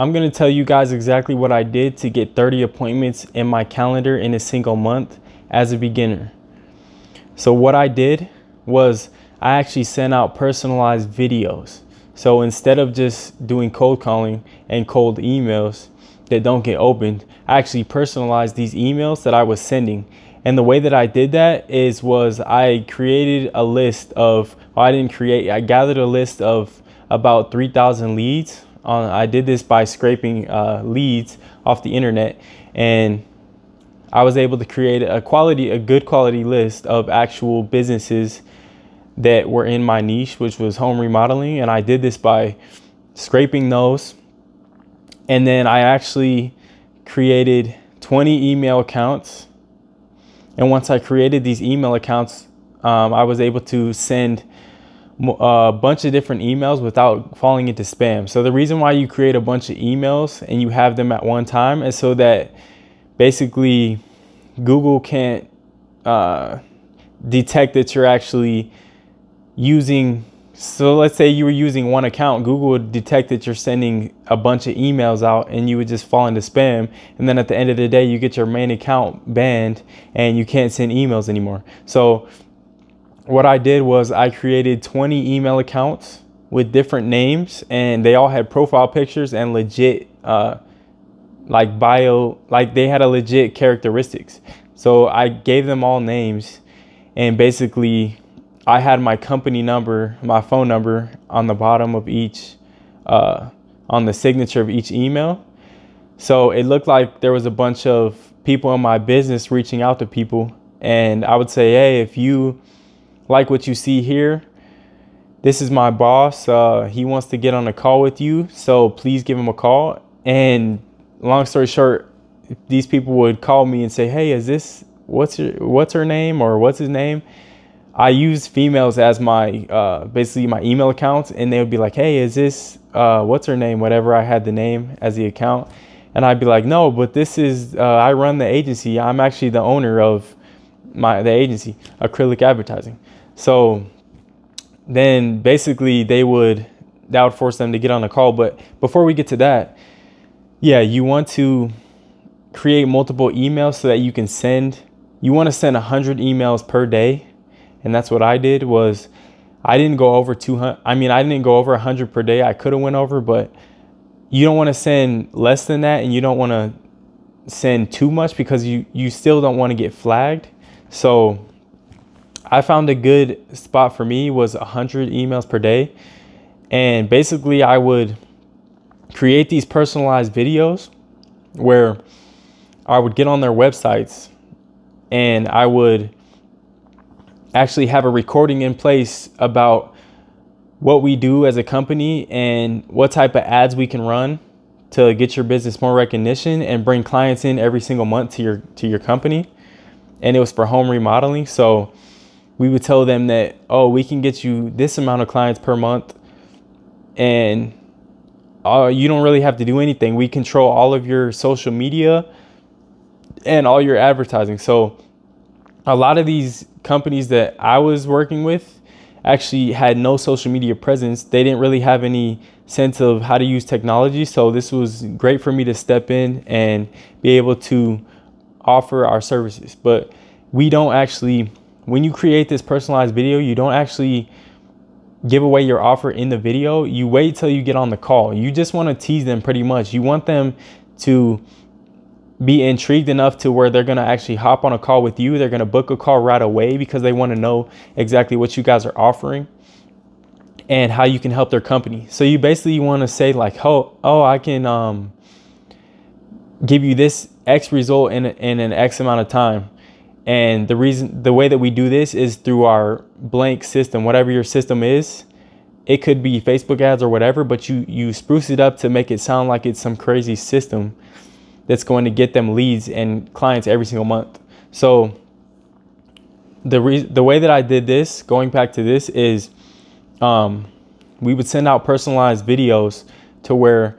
I'm going to tell you guys exactly what I did to get 30 appointments in my calendar in a single month as a beginner. So what I did was I actually sent out personalized videos. So instead of just doing cold calling and cold emails that don't get opened, I actually personalized these emails that I was sending. And the way that I did that is was I created a list of well, I didn't create I gathered a list of about 3,000 leads. On I did this by scraping uh, leads off the internet and I was able to create a quality a good quality list of actual businesses that were in my niche, which was home remodeling. And I did this by scraping those. And then I actually created 20 email accounts. And once I created these email accounts, um, I was able to send a bunch of different emails without falling into spam. So the reason why you create a bunch of emails and you have them at one time is so that basically Google can't uh, detect that you're actually using so let's say you were using one account google would detect that you're sending a bunch of emails out and you would just fall into spam and then at the end of the day you get your main account banned and you can't send emails anymore so what i did was i created 20 email accounts with different names and they all had profile pictures and legit uh, like bio like they had a legit characteristics so i gave them all names and basically I had my company number, my phone number on the bottom of each, uh, on the signature of each email. So it looked like there was a bunch of people in my business reaching out to people. And I would say, hey, if you like what you see here, this is my boss. Uh, he wants to get on a call with you. So please give him a call. And long story short, these people would call me and say, hey, is this, what's your, what's her name or what's his name? I use females as my uh, basically my email accounts, and they would be like, "Hey, is this uh, what's her name? Whatever I had the name as the account." And I'd be like, "No, but this is uh, I run the agency. I'm actually the owner of my the agency, Acrylic Advertising." So then basically they would that would force them to get on a call. But before we get to that, yeah, you want to create multiple emails so that you can send. You want to send 100 emails per day and that's what I did was I didn't go over 200 I mean I didn't go over 100 per day I could have went over but you don't want to send less than that and you don't want to send too much because you you still don't want to get flagged so I found a good spot for me was 100 emails per day. And basically I would create these personalized videos where I would get on their websites and I would actually have a recording in place about what we do as a company and what type of ads we can run to get your business more recognition and bring clients in every single month to your to your company. And it was for home remodeling. So we would tell them that oh we can get you this amount of clients per month and uh, you don't really have to do anything we control all of your social media and all your advertising so a lot of these companies that I was working with actually had no social media presence. They didn't really have any sense of how to use technology. So this was great for me to step in and be able to offer our services. But we don't actually, when you create this personalized video, you don't actually give away your offer in the video. You wait till you get on the call. You just want to tease them pretty much. You want them to be intrigued enough to where they're going to actually hop on a call with you. They're going to book a call right away because they want to know exactly what you guys are offering and how you can help their company. So you basically want to say like, oh, oh, I can um, give you this X result in, in an X amount of time. And the reason, the way that we do this is through our blank system, whatever your system is. It could be Facebook ads or whatever, but you you spruce it up to make it sound like it's some crazy system that's going to get them leads and clients every single month. So the re- the way that I did this, going back to this, is um, we would send out personalized videos to where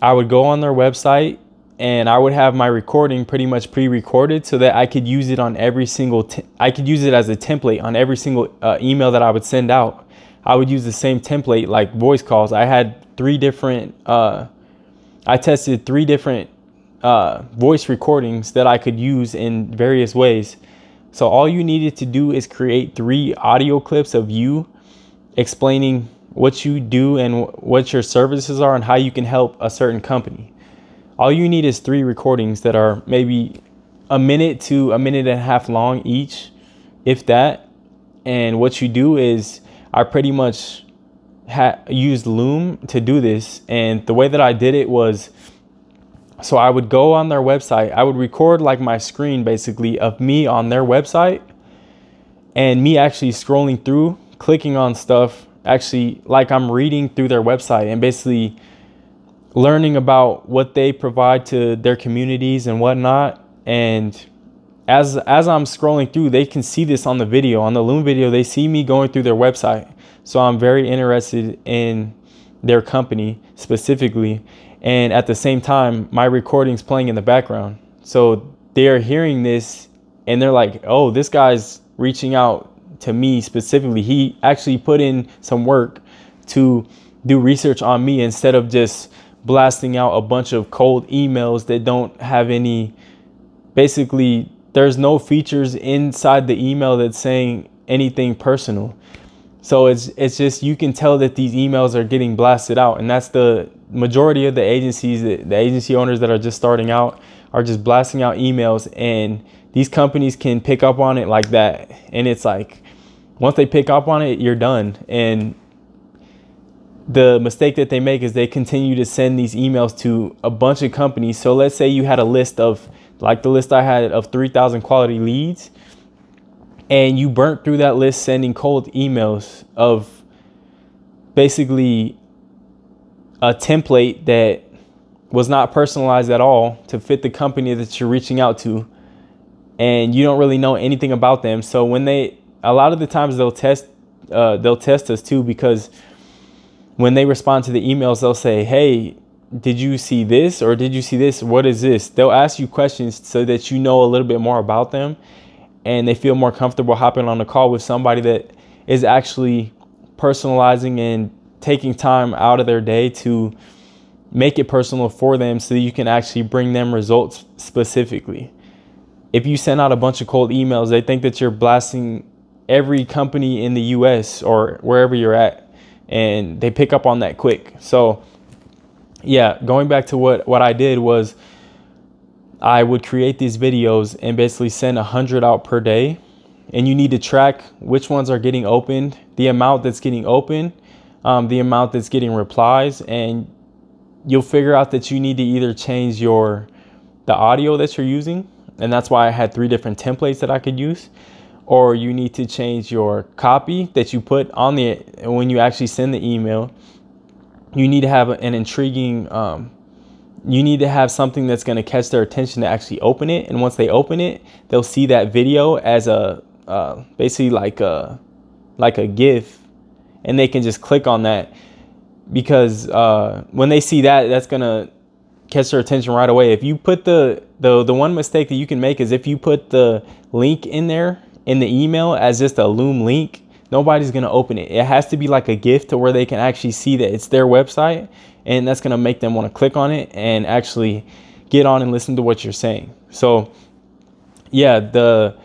I would go on their website and I would have my recording pretty much pre-recorded so that I could use it on every single. I could use it as a template on every single uh, email that I would send out. I would use the same template like voice calls. I had three different. Uh, I tested three different uh, voice recordings that I could use in various ways. So all you needed to do is create three audio clips of you explaining what you do and what your services are and how you can help a certain company. All you need is three recordings that are maybe a minute to a minute and a half long each, if that. And what you do is I pretty much ha- used Loom to do this. And the way that I did it was so I would go on their website, I would record like my screen basically of me on their website and me actually scrolling through, clicking on stuff, actually like I'm reading through their website and basically learning about what they provide to their communities and whatnot. And as as I'm scrolling through, they can see this on the video. On the Loom video, they see me going through their website. So I'm very interested in their company specifically. And at the same time, my recording's playing in the background. So they're hearing this and they're like, oh, this guy's reaching out to me specifically. He actually put in some work to do research on me instead of just blasting out a bunch of cold emails that don't have any basically there's no features inside the email that's saying anything personal. So it's it's just you can tell that these emails are getting blasted out, and that's the majority of the agencies, that, the agency owners that are just starting out, are just blasting out emails, and these companies can pick up on it like that, and it's like once they pick up on it, you're done, and the mistake that they make is they continue to send these emails to a bunch of companies. So let's say you had a list of like the list I had of 3,000 quality leads and you burnt through that list sending cold emails of basically a template that was not personalized at all to fit the company that you're reaching out to and you don't really know anything about them so when they a lot of the times they'll test uh, they'll test us too because when they respond to the emails they'll say hey did you see this or did you see this? What is this? They'll ask you questions so that you know a little bit more about them and they feel more comfortable hopping on a call with somebody that is actually personalizing and taking time out of their day to make it personal for them so that you can actually bring them results specifically. If you send out a bunch of cold emails, they think that you're blasting every company in the US or wherever you're at and they pick up on that quick. So yeah, going back to what what I did was I would create these videos and basically send a hundred out per day. And you need to track which ones are getting opened, the amount that's getting open, um, the amount that's getting replies, and you'll figure out that you need to either change your the audio that you're using, and that's why I had three different templates that I could use, or you need to change your copy that you put on the when you actually send the email. You need to have an intriguing um, you need to have something that's going to catch their attention to actually open it. And once they open it, they'll see that video as a uh, basically like a like a GIF, and they can just click on that because uh, when they see that, that's gonna catch their attention right away. If you put the the the one mistake that you can make is if you put the link in there in the email as just a Loom link, nobody's gonna open it. It has to be like a GIF to where they can actually see that it's their website and that's to make them want to click on it and actually get on and listen to what you're saying. So, yeah, the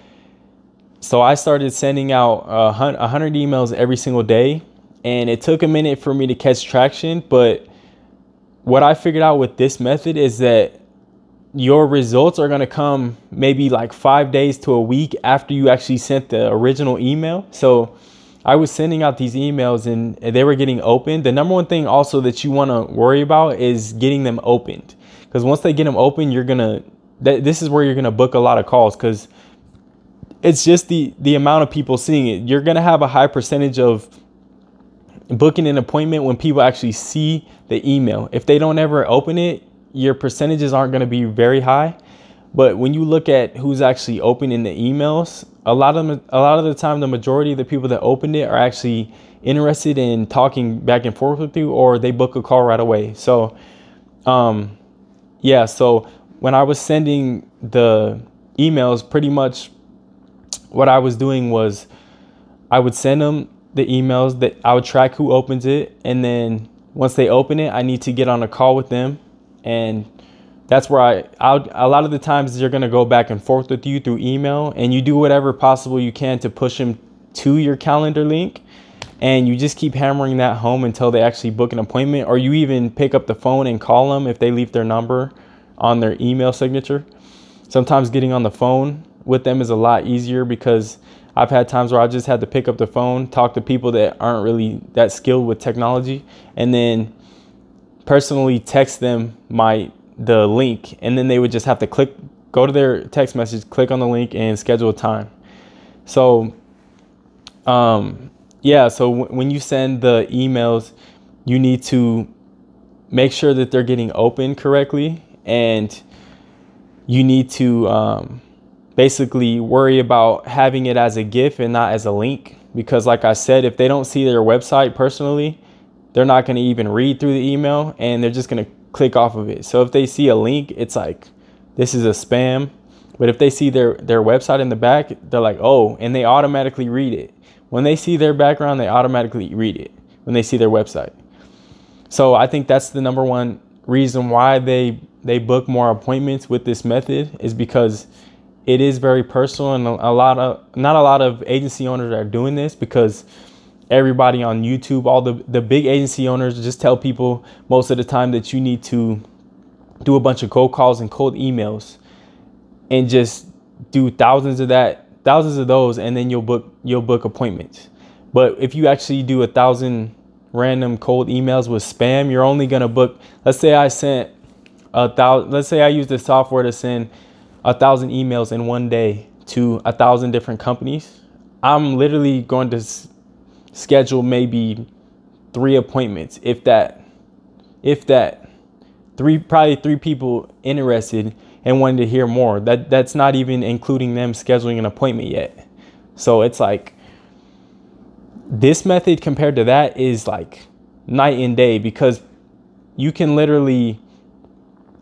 so I started sending out a hundred emails every single day, and it took a minute for me to catch traction. But what I figured out with this method is that your results are going to come maybe like five days to a week after you actually sent the original email. So I was sending out these emails and they were getting opened. The number one thing also that you want to worry about is getting them opened. Because once they get them open, you're going to, th- this is where you're going to book a lot of calls because it's just the, the amount of people seeing it. You're going to have a high percentage of booking an appointment when people actually see the email. If they don't ever open it, your percentages aren't going to be very high. But when you look at who's actually opening the emails, a lot of a lot of the time, the majority of the people that opened it are actually interested in talking back and forth with you, or they book a call right away. So, um, yeah. So when I was sending the emails, pretty much what I was doing was I would send them the emails that I would track who opens it, and then once they open it, I need to get on a call with them and that's where I I'll, a lot of the times they're gonna go back and forth with you through email, and you do whatever possible you can to push them to your calendar link, and you just keep hammering that home until they actually book an appointment, or you even pick up the phone and call them if they leave their number on their email signature. Sometimes getting on the phone with them is a lot easier because I've had times where I just had to pick up the phone, talk to people that aren't really that skilled with technology, and then personally text them my the link, and then they would just have to click, go to their text message, click on the link, and schedule a time. So, um, yeah. So w- when you send the emails, you need to make sure that they're getting open correctly, and you need to um, basically worry about having it as a GIF and not as a link. Because, like I said, if they don't see their website personally, they're not going to even read through the email and they're just going to click off of it. So if they see a link, it's like, this is a spam. But if they see their, their website in the back, they're like, oh, and they automatically read it. When they see their background, they automatically read it when they see their website. So I think that's the number one reason why they they book more appointments with this method is because it is very personal and a lot of not a lot of agency owners are doing this because everybody on YouTube, all the the big agency owners just tell people most of the time that you need to do a bunch of cold calls and cold emails and just do thousands of that, thousands of those and then you'll book you'll book appointments. But if you actually do a thousand random cold emails with spam, you're only gonna book. Let's say I sent a thousand. Let's say I use the software to send a thousand emails in one day to a thousand different companies. I'm literally going to schedule maybe three appointments, if that, if that, three probably three people interested and wanting to hear more. That that's not even including them scheduling an appointment yet. So it's like this method compared to that is like night and day because you can literally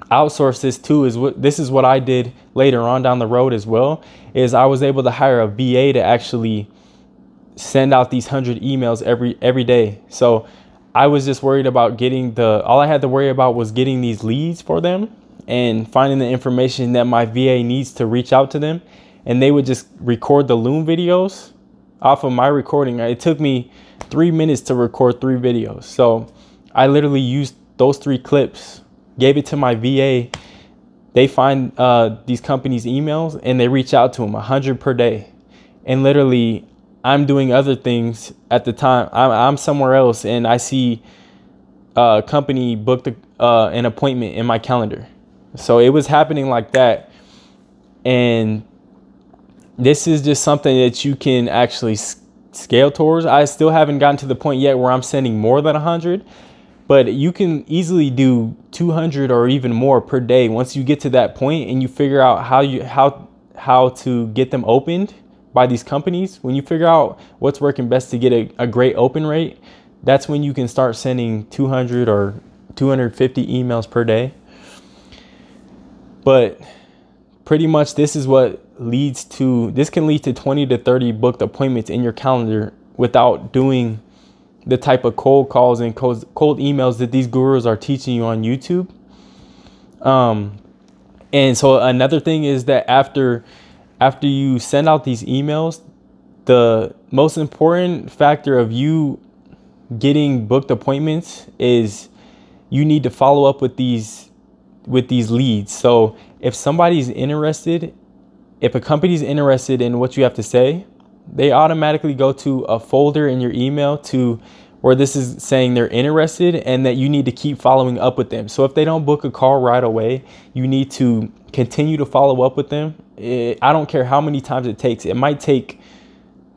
outsource this too is what this is what I did later on down the road as well is I was able to hire a VA to actually send out these 100 emails every every day. So I was just worried about getting the all I had to worry about was getting these leads for them and finding the information that my VA needs to reach out to them and they would just record the Loom videos off of my recording. It took me 3 minutes to record 3 videos. So I literally used those 3 clips, gave it to my VA. They find uh, these companies' emails and they reach out to them 100 per day. And literally I'm doing other things at the time. I'm, I'm somewhere else and I see a company booked a, uh, an appointment in my calendar. So it was happening like that. And this is just something that you can actually scale towards. I still haven't gotten to the point yet where I'm sending more than 100, but you can easily do 200 or even more per day once you get to that point and you figure out how you how how to get them opened by these companies, when you figure out what's working best to get a, a great open rate, that's when you can start sending 200 or 250 emails per day. But pretty much this is what leads to this can lead to 20 to 30 booked appointments in your calendar without doing the type of cold calls and cold, cold emails that these gurus are teaching you on YouTube. Um, and so another thing is that after after you send out these emails, the most important factor of you getting booked appointments is you need to follow up with these with these leads. So if somebody's interested, if a company's interested in what you have to say, they automatically go to a folder in your email to where this is saying they're interested and that you need to keep following up with them. So if they don't book a call right away, you need to continue to follow up with them. It, I don't care how many times it takes. It might take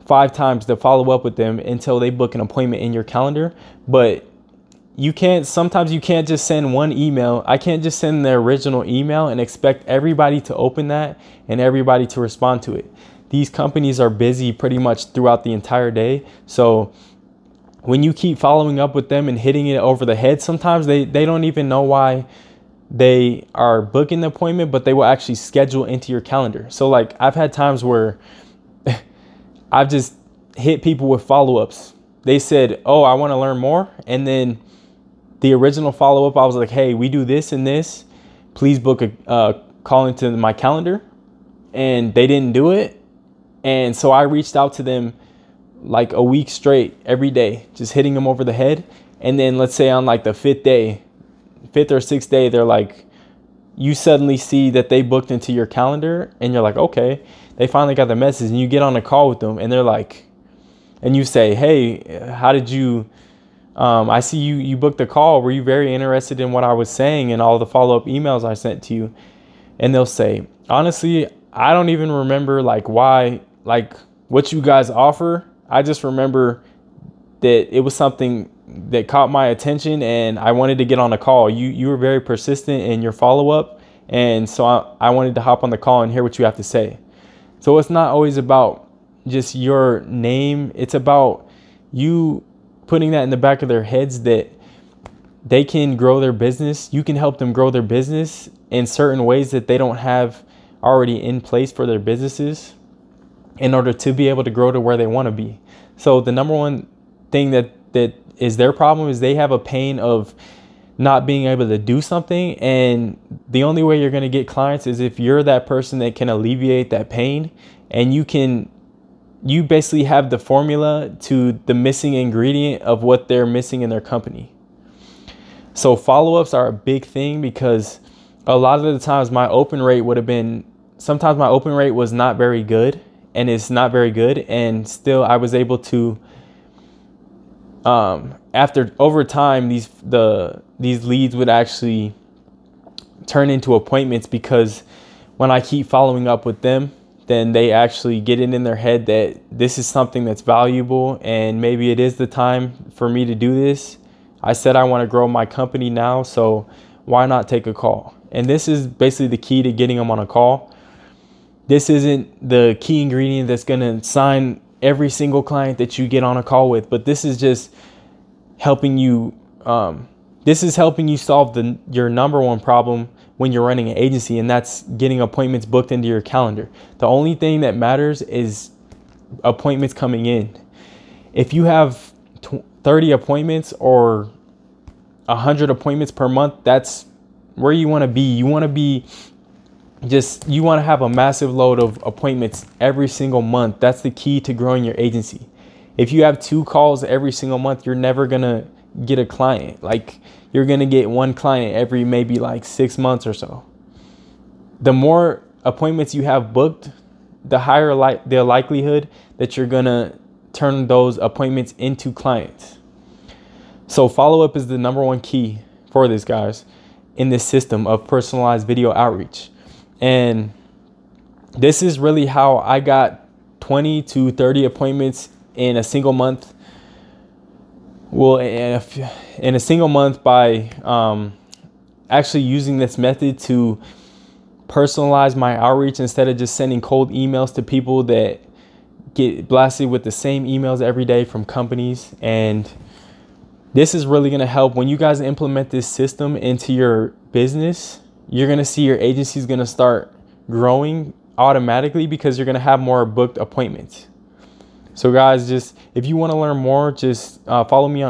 five times to follow up with them until they book an appointment in your calendar, but you can't sometimes you can't just send one email. I can't just send the original email and expect everybody to open that and everybody to respond to it. These companies are busy pretty much throughout the entire day. So when you keep following up with them and hitting it over the head, sometimes they, they don't even know why they are booking the appointment, but they will actually schedule into your calendar. So, like, I've had times where I've just hit people with follow ups. They said, Oh, I want to learn more. And then the original follow up, I was like, hey, we do this and this. Please book a uh, call into my calendar. And they didn't do it. And so I reached out to them like a week straight every day, just hitting them over the head. And then let's say on like the fifth day, fifth or sixth day, they're like, you suddenly see that they booked into your calendar and you're like, okay, they finally got the message and you get on a call with them and they're like, and you say, hey, how did you, um, I see you, you booked the call. Were you very interested in what I was saying and all the follow up emails I sent to you? And they'll say, honestly, I don't even remember like why, like what you guys offer. I just remember that it was something that caught my attention and I wanted to get on a call. You you were very persistent in your follow up and so I, I wanted to hop on the call and hear what you have to say. So it's not always about just your name. It's about you putting that in the back of their heads that they can grow their business. You can help them grow their business in certain ways that they don't have already in place for their businesses in order to be able to grow to where they want to be. So the number one thing that that is their problem is they have a pain of not being able to do something and the only way you're going to get clients is if you're that person that can alleviate that pain and you can you basically have the formula to the missing ingredient of what they're missing in their company. So follow-ups are a big thing because a lot of the times my open rate would have been sometimes my open rate was not very good and it's not very good and still I was able to um, after over time these the these leads would actually turn into appointments because when I keep following up with them, then they actually get it in their head that this is something that's valuable and maybe it is the time for me to do this. I said I want to grow my company now, so why not take a call? And this is basically the key to getting them on a call. This isn't the key ingredient that's going to sign every single client that you get on a call with, but this is just helping you. Um, this is helping you solve the your number one problem when you're running an agency, and that's getting appointments booked into your calendar. The only thing that matters is appointments coming in. If you have 30 appointments or 100 appointments per month, that's where you want to be. You want to be just you want to have a massive load of appointments every single month. That's the key to growing your agency. If you have two calls every single month, you're never going to get a client. Like you're going to get one client every maybe like 6 months or so. The more appointments you have booked, the higher li- the likelihood that you're going to turn those appointments into clients. So follow up is the number one key for this guys in this system of personalized video outreach. And this is really how I got 20 to 30 appointments in a single month. Well, in a single month by um, actually using this method to personalize my outreach instead of just sending cold emails to people that get blasted with the same emails every day from companies. And this is really going to help when you guys implement this system into your business you're going to see your agency is going to start growing automatically because you're going to have more booked appointments. So, guys, just if you want to learn more, just uh, follow me